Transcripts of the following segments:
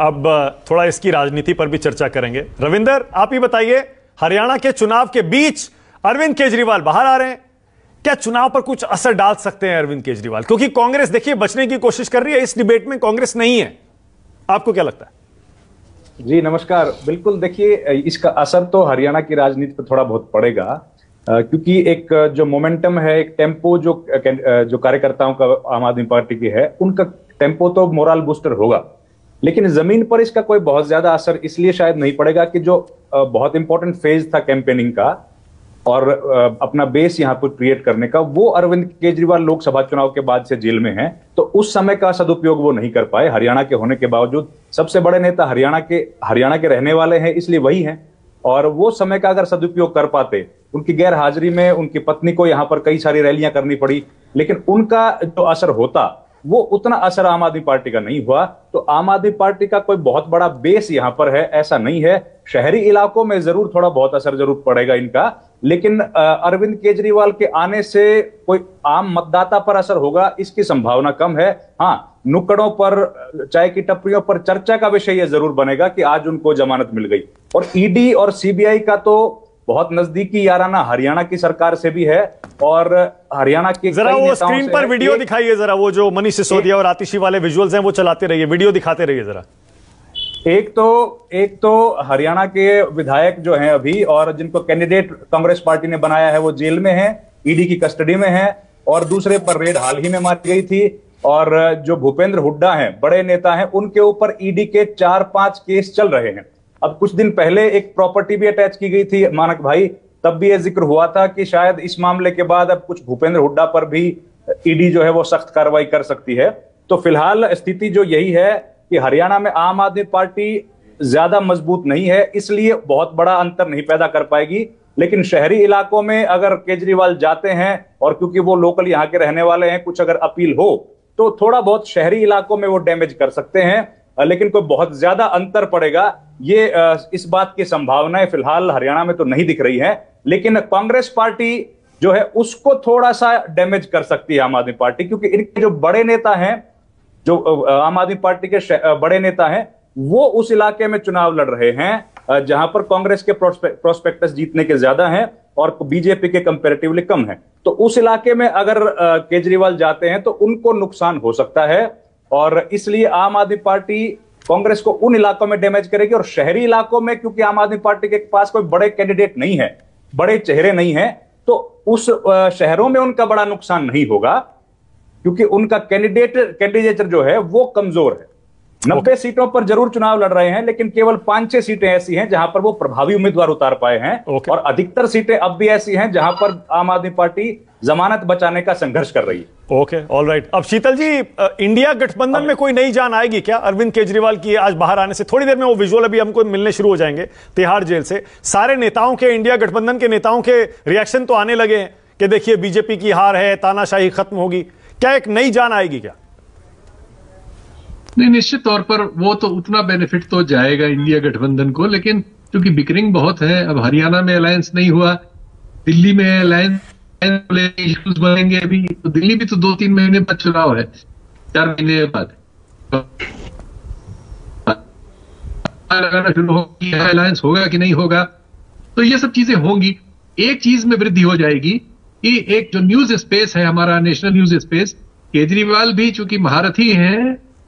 अब थोड़ा इसकी राजनीति पर भी चर्चा करेंगे। रविंदर, आप ही बताइए, हरियाणा के चुनाव के बीच अरविंद केजरीवाल बाहर आ रहे हैं। क्या चुनाव पर कुछ असर डाल सकते हैं अरविंद केजरीवाल? क्योंकि कांग्रेस, देखिए, बचने की कोशिश कर रही है, इस डिबेट में कांग्रेस नहीं है। आपको क्या लगता है? जी, नमस्कार। बिल्कुल, देखिए, इसका असर तो हरियाणा की राजनीति पर थोड़ा बहुत पड़ेगा क्योंकि एक, जो मोमेंटम है, एक टेंपो जो जो कार्यकर्ताओं का आम आदमी पार्टी की है, उनका टेंपो तो मोरल बूस्टर होगा। लेकिन ज़मीन पर इसका कोई बहुत ज़्यादा असर इसलिए शायद नहीं पड़ेगा कि जो बहुत इंपॉर्टेंट फ़ेज़ था कैंपेनिंग का और अपना बेस यहाँ पर क्रिएट करने का, वो अरविंद केजरीवाल लोकसभा चुनाव के बाद से जेल में हैं तो उस समय का सदुपयोग वो नहीं कर पाए। हरियाणा के होने के बावजूद सबसे बड़े नेता हरियाणा के हरियाणा के रहने वाले हैं, इसलिए वही हैं। और वो समय का अगर सदुपयोग कर पाते, उनकी गैर हाजिरी में उनकी पत्नी को यहाँ पर कई सारी रैलियाँ करनी पड़ी, लेकिन उनका जो असर होता वो उतना असर आम आदमी पार्टी का नहीं हुआ। तो आम आदमी पार्टी का कोई बहुत बड़ा बेस यहाँ पर है, ऐसा नहीं है। शहरी इलाकों में ज़रूर थोड़ा बहुत असर ज़रूर पड़ेगा इनका। लेकिन अरविंद केजरीवाल के आने से कोई आम मतदाता पर असर होगा, इसकी संभावना कम है। हाँ नुक्कड़ों पर चाय की टपरियों पर चर्चा का विषय यह ज़रूर बनेगा कि आज उनको जमानत मिल गई। और ईडी और सीबीआई का तो बहुत नजदीकी याराना हरियाणा की सरकार से भी है और हरियाणा के जरा वो स्क्रीन पर वीडियो दिखाइए जरा वो जो मनीष सिसोदिया और आतिशी वाले विजुअल्स हैं वो चलाते रहिए वीडियो दिखाते रहिए जरा। एक तो एक तो हरियाणा के विधायक जो हैं अभी और जिनको कैंडिडेट कांग्रेस पार्टी ने बनाया है वो जेल में है ईडी की कस्टडी में है और दूसरे पर रेड हाल ही में मारी गई थी और जो भूपेंद्र हुड्डा हैं बड़े नेता हैं उनके ऊपर ईडी के चार पाँच केस चल रहे हैं। अब कुछ दिन पहले एक प्रॉपर्टी भी अटैच की गई थी, मानक भाई। तब भी यह ज़िक्र हुआ था कि शायद इस मामले के बाद अब कुछ भूपेंद्र हुड्डा पर भी ईडी जो है वो सख्त कार्रवाई कर सकती है। तो फ़िलहाल स्थिति जो यही है कि हरियाणा में आम आदमी पार्टी ज़्यादा मज़बूत नहीं है, इसलिए बहुत बड़ा अंतर नहीं पैदा कर पाएगी। लेकिन शहरी इलाकों में अगर केजरीवाल जाते हैं और क्योंकि वो लोकल यहाँ के रहने वाले हैं, कुछ अगर अपील हो तो थोड़ा बहुत शहरी इलाकों में वो डैमेज कर सकते हैं। लेकिन कोई बहुत ज़्यादा अंतर पड़ेगा ये इस बात की संभावनाएँ फ़िलहाल हरियाणा में तो नहीं दिख रही है, लेकिन कांग्रेस पार्टी जो है उसको थोड़ा सा डैमेज कर सकती है आम आदमी पार्टी, क्योंकि इनके जो बड़े नेता हैं, जो आम आदमी पार्टी के बड़े नेता हैं, वो उस इलाके में चुनाव लड़ रहे हैं जहाँ पर कांग्रेस के प्रोस्पेक्टस जीतने के ज़्यादा हैं और बीजेपी के कंपेरेटिवली कम है। तो उस इलाके में अगर केजरीवाल जाते हैं तो उनको नुकसान हो सकता है, और इसलिए आम आदमी पार्टी कांग्रेस को उन इलाकों में डैमेज करेगी और शहरी इलाकों में क्योंकि आम आदमी पार्टी के पास कोई बड़े कैंडिडेट नहीं है बड़े चेहरे नहीं है तो उस शहरों में उनका बड़ा नुकसान नहीं होगा क्योंकि उनका कैंडिडेट कैंडिडेटर जो है वो कमज़ोर है। नब्बे सीटों पर ज़रूर चुनाव लड़ रहे हैं लेकिन केवल पाँच छह सीटें ऐसी हैं जहाँ पर वो प्रभावी उम्मीदवार उतार पाए हैं और अधिकतर सीटें अब भी ऐसी हैं जहाँ पर आम आदमी पार्टी जमानत बचाने का संघर्ष कर रही है। ओके ऑल राइट अब शीतल जी इंडिया गठबंधन में कोई नई जान आएगी क्या? अरविंद केजरीवाल की आज बाहर आने से थोड़ी देर में वो विजुअल अभी हमको मिलने शुरू हो जाएँगे तिहाड़ जेल से। सारे नेताओं के इंडिया गठबंधन के नेताओं के रिएक्शन तो आने लगे हैं कि देखिए बीजेपी की हार है तानाशाही खत्म होगी। क्या एक नई जान आएगी क्या? नहीं निश्चित तौर पर वो तो उतना बेनिफिट तो जाएगा इंडिया गठबंधन को लेकिन क्योंकि बिकरिंग बहुत है अब हरियाणा में अलायंस नहीं हुआ दिल्ली में अलायंस इश्यूज़ बनेंगे अभी तो दिल्ली भी तो दो तीन महीने बाद चुनाव है, चार महीने बाद। अलायंस होगा कि नहीं होगा तो ये सब चीज़ें होंगी। एक चीज़ में वृद्धि हो जाएगी कि एक जो न्यूज़ स्पेस है, हमारा नेशनल न्यूज़ स्पेस केजरीवाल भी चूँकि महारथी हैं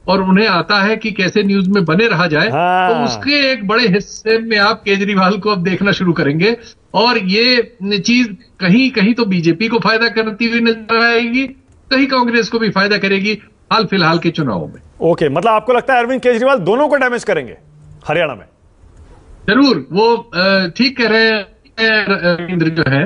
और उन्हें आता है कि कैसे न्यूज़ में बने रहा जाए हाँ। तो उसके एक बड़े हिस्से में आप केजरीवाल को अब देखना शुरू करेंगे। और ये चीज़ कहीं कहीं तो बीजेपी को फ़ायदा करती हुई नज़र आएगी कहीं कांग्रेस को भी फ़ायदा करेगी हाल फ़िलहाल के चुनावों में। ओके मतलब आपको लगता है अरविंद केजरीवाल दोनों को डैमेज करेंगे हरियाणा में? ज़रूर वो ठीक कह रहे हैं रविंद्र जो है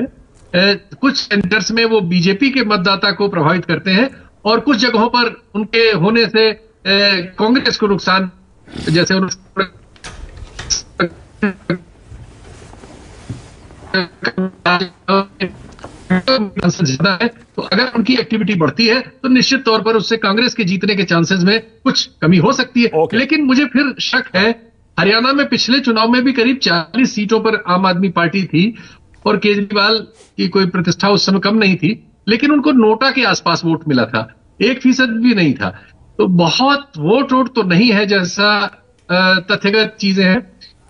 कुछ सेंटर्स में वो बीजेपी के मतदाता को प्रभावित करते हैं और कुछ जगहों पर उनके होने से कांग्रेस को नुकसान जैसे ज़्यादा है तो अगर उनकी एक्टिविटी बढ़ती है तो निश्चित तौर पर उससे कांग्रेस के जीतने के चांसेस में कुछ कमी हो सकती है। Okay. लेकिन मुझे फिर शक है हरियाणा में पिछले चुनाव में भी करीब 40 सीटों पर आम आदमी पार्टी थी और केजरीवाल की कोई प्रतिष्ठा उस समय कम नहीं थी लेकिन उनको नोटा के आसपास वोट मिला था। एक फ़ीसद भी नहीं था। तो बहुत वोट वोट तो नहीं है जैसा तथ्यगत चीज़ें हैं।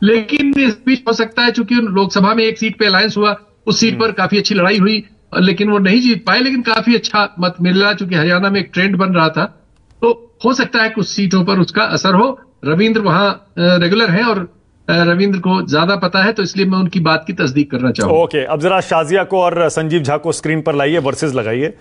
लेकिन इस बीच हो सकता है चूँकि लोकसभा में एक सीट पे अलायंस हुआ उस सीट पर काफ़ी अच्छी लड़ाई हुई लेकिन वो नहीं जीत पाए लेकिन काफ़ी अच्छा मत मिला चूँकि हरियाणा में एक ट्रेंड बन रहा था। तो हो सकता है कुछ सीटों पर उसका असर हो। रविंद्र वहाँ रेगुलर है और रविंद्र को ज़्यादा पता है तो इसलिए मैं उनकी बात की तस्दीक करना चाहूँगा। ओके अब जरा शाजिया को और संजीव झा को स्क्रीन पर लाइए वर्सेस लगाइए।